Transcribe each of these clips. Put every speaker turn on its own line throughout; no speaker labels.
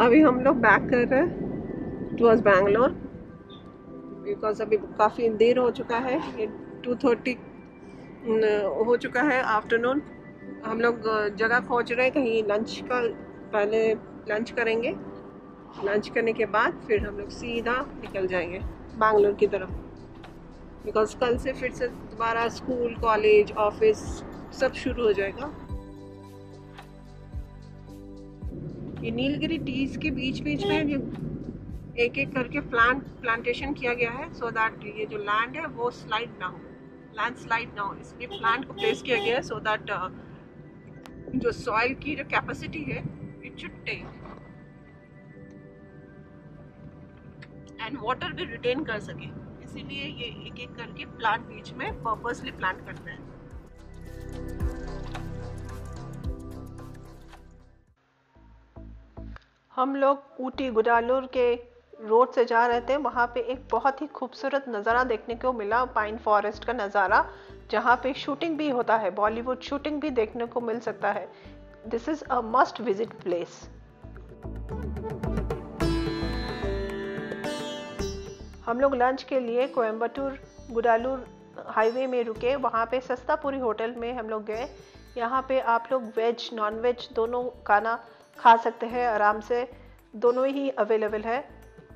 अभी हम लोग बैक कर रहे हैं टूवर्ड्स बैंगलोर बिकॉज़ अभी काफ़ी देर हो चुका है, ये टू थर्टी हो चुका है आफ्टरनून हम लोग जगह खोज रहे हैं, कहीं लंच का पहले लंच करेंगे. लंच करने के बाद फिर हम लोग सीधा निकल जाएँगे बैंगलोर की तरफ़. बिकॉज़ कल से फिर से दोबारा स्कूल कॉलेज ऑफ़िस सब शुरू हो जाएगा. ये नीलगिरी टीज के बीच बीच में ये एक एक करके प्लांट प्लांटेशन किया गया है सो so दैट ये जो लैंड है वो स्लाइड ना हो। लैंड स्लाइड ना हो। इसलिए प्लांट को प्लेस किया गया है सो so दैट uh, जो सॉइल की जो कैपेसिटी है it should take and water भी रिटेन कर सके। इसीलिए ये एक एक करके प्लांट बीच में पर्पसली प्लांट करते हैं। हम लोग ऊटी गुडालूर के रोड से जा रहे थे, वहाँ पे एक बहुत ही खूबसूरत नज़ारा देखने को मिला, पाइन फॉरेस्ट का नज़ारा, जहाँ पे शूटिंग भी होता है, बॉलीवुड शूटिंग भी देखने को मिल सकता है। This is a must visit place हम लोग लंच के लिए कोयम्बटूर गुडालूर हाईवे में रुके, वहाँ पे सस्तापुरी होटल में हम लोग गए। यहाँ पे आप लोग वेज नॉन वेज दोनों खाना खा सकते हैं आराम से दोनों ही अवेलेबल है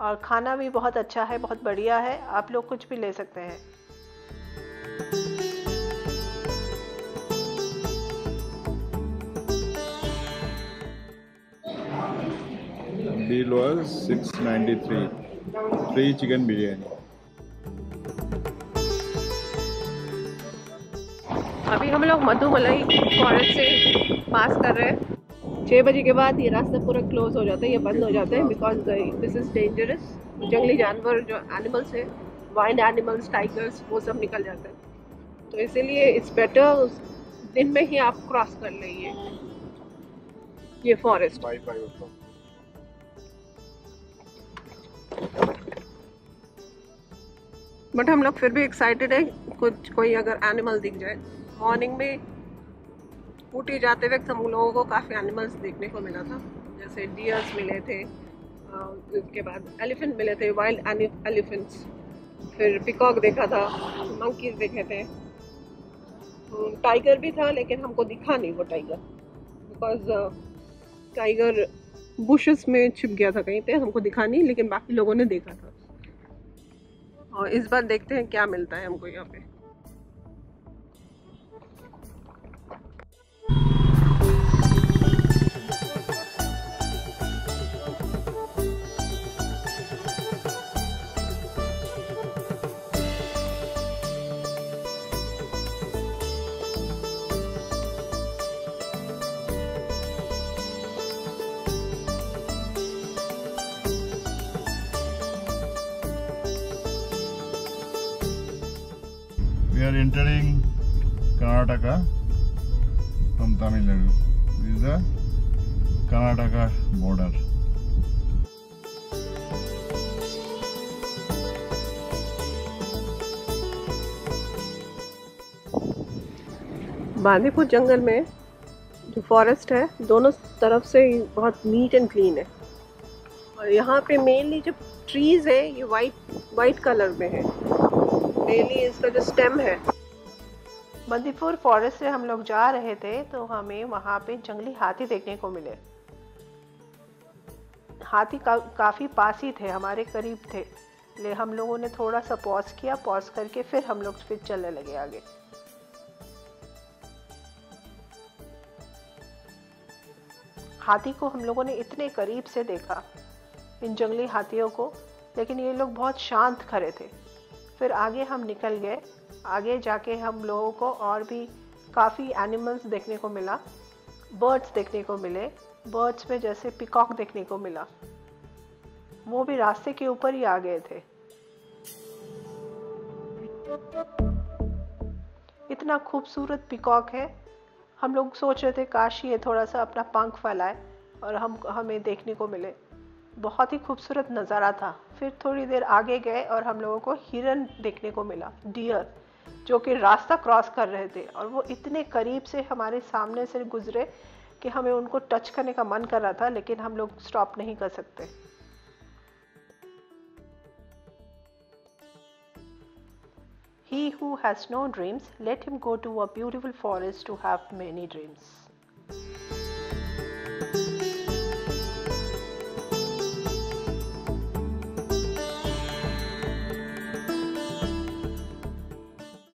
और खाना भी बहुत अच्छा है बहुत बढ़िया है आप लोग कुछ भी ले सकते हैं
Bill was 693. Three chicken biryani.
अभी हम लोग मधुमलाई फॉरेस्ट से पास कर रहे हैं छः बजे के बाद ये रास्ता पूरा क्लोज हो जाता है ये बंद हो जाता है बिकॉज़ दिस इज़ डेंजरस जंगली जानवर जो एनिमल्स है वाइल्ड एनिमल्स टाइगर्स वो सब निकल जाते हैं। तो इसीलिए इट्स बेटर दिन में ही आप क्रॉस कर लेंगे ये फॉरेस्ट. बट हम लोग फिर भी एक्साइटेड है कुछ कोई अगर एनिमल दिख जाए। मॉर्निंग में ऊटी जाते वक्त हम लोगों को काफ़ी एनिमल्स देखने को मिला था। जैसे डियर्स मिले थे उसके बाद एलिफेंट मिले थे वाइल्ड एलिफेंट्स फिर पिकॉक देखा था मंकीज देखे थे। टाइगर भी था, लेकिन हमको दिखा नहीं वो टाइगर बिकॉज़ टाइगर बुशेस में छिप गया था कहीं पे, हमको दिखा नहीं, लेकिन बाकी लोगों ने देखा था। और इस बार देखते हैं क्या मिलता है हमको यहाँ पे।
We are entering Karnataka from Tamil Nadu. This is the Karnataka border.
Bandipur जंगल में जो फॉरेस्ट है दोनों तरफ़ से बहुत नीट एंड क्लीन है और यहाँ पे मेनली जो ट्रीज है ये वाइट वाइट कलर में है मेनली इसका जो स्टेम है। बंदीपुर फॉरेस्ट से हम लोग जा रहे थे तो हमें वहाँ पे जंगली हाथी देखने को मिले। हाथी का, काफ़ी पास ही थे हमारे करीब थे। ले हम लोगों ने थोड़ा सा पॉज किया पॉज करके फिर हम लोग फिर चलने लगे आगे। हाथी को हम लोगों ने इतने करीब से देखा इन जंगली हाथियों को लेकिन ये लोग बहुत शांत खड़े थे। फिर आगे हम निकल गए। आगे जाके हम लोगों को और भी काफ़ी एनिमल्स देखने को मिला। बर्ड्स देखने को मिले। बर्ड्स में जैसे पिकॉक देखने को मिला। वो भी रास्ते के ऊपर ही आ गए थे। इतना खूबसूरत पिकॉक है। हम लोग सोच रहे थे, काश ये थोड़ा सा अपना पंख फैलाए और हम, हमें देखने को मिले। बहुत ही खूबसूरत नज़ारा था। फिर थोड़ी देर आगे गए और हम लोगों को हिरन देखने को मिला, डियर, जो कि रास्ता क्रॉस कर रहे थे और वो इतने करीब से हमारे सामने से गुजरे
कि हमें उनको टच करने का मन कर रहा था, लेकिन हम लोग स्टॉप नहीं कर सकते। He who has no dreams let him go to a beautiful forest to have many dreams